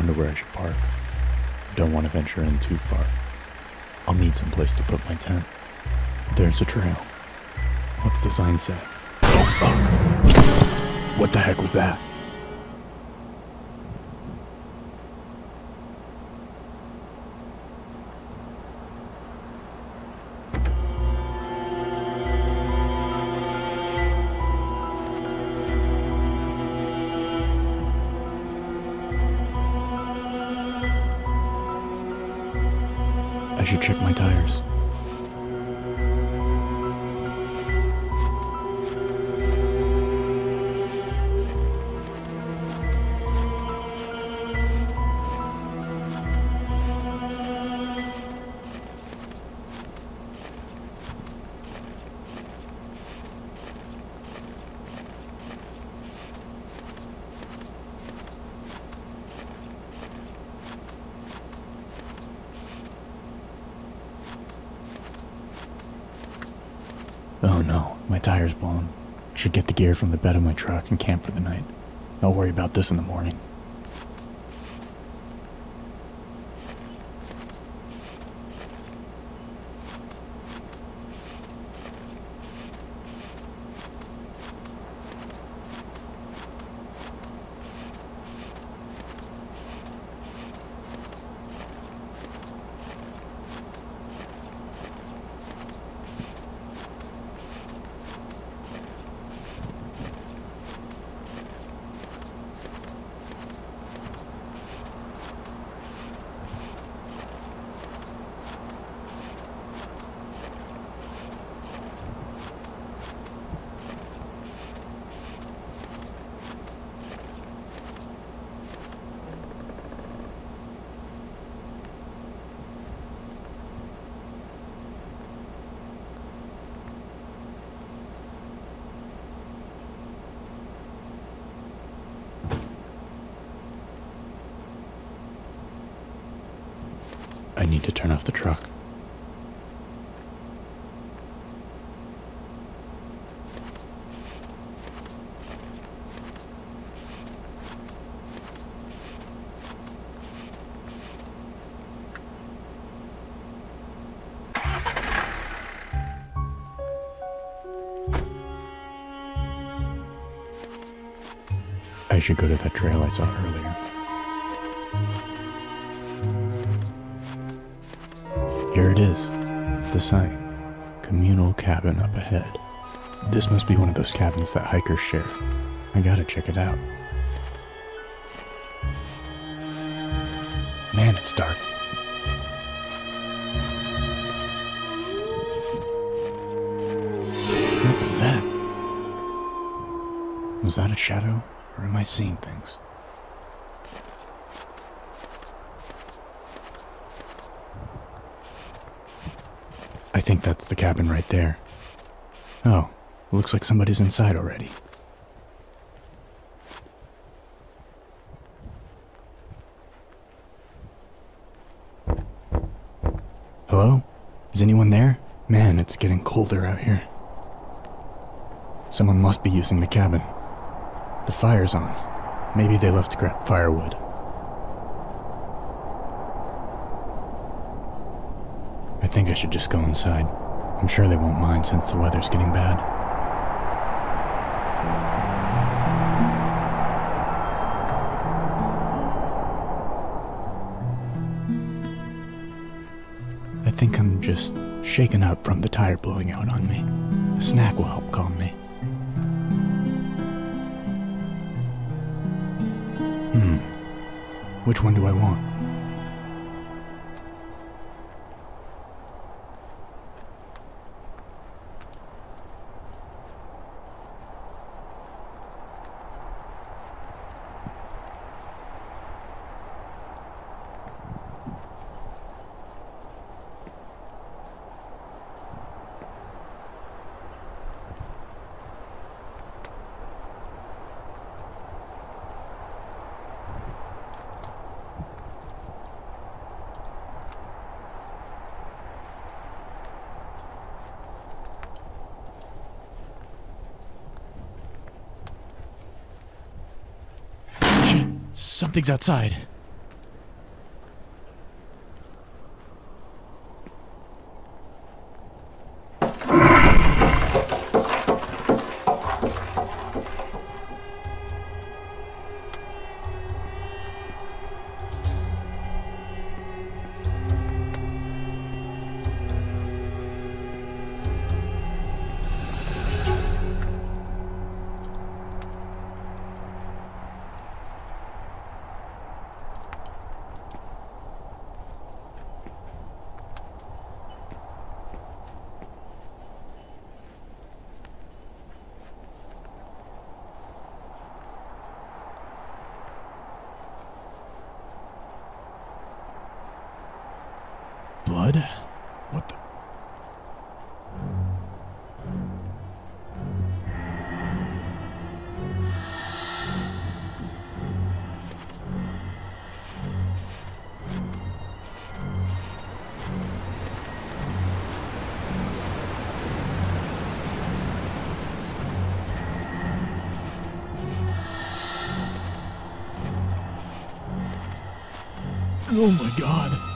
wonder where I should park. Don't want to venture in too far. I'll need some place to put my tent. There's a trail. What's the sign say? Oh, fuck! What the heck was that? I should check my tires. Oh no, my tire's blown. Should get the gear from the bed of my truck and camp for the night. I'll worry about this in the morning. I need to turn off the truck. I should go to that trail I saw earlier. Here it is. The sign. Communal cabin up ahead. This must be one of those cabins that hikers share. I gotta check it out. Man, it's dark. What was that? Was that a shadow, or am I seeing things? I think that's the cabin right there. Oh, looks like somebody's inside already. Hello? Is anyone there? Man, it's getting colder out here. Someone must be using the cabin. The fire's on. Maybe they left to grab firewood. Think I should just go inside. I'm sure they won't mind since the weather's getting bad. I think I'm just shaken up from the tire blowing out on me. A snack will help calm me. Hmm. Which one do I want? Something's outside. Blood? What the? Oh my god.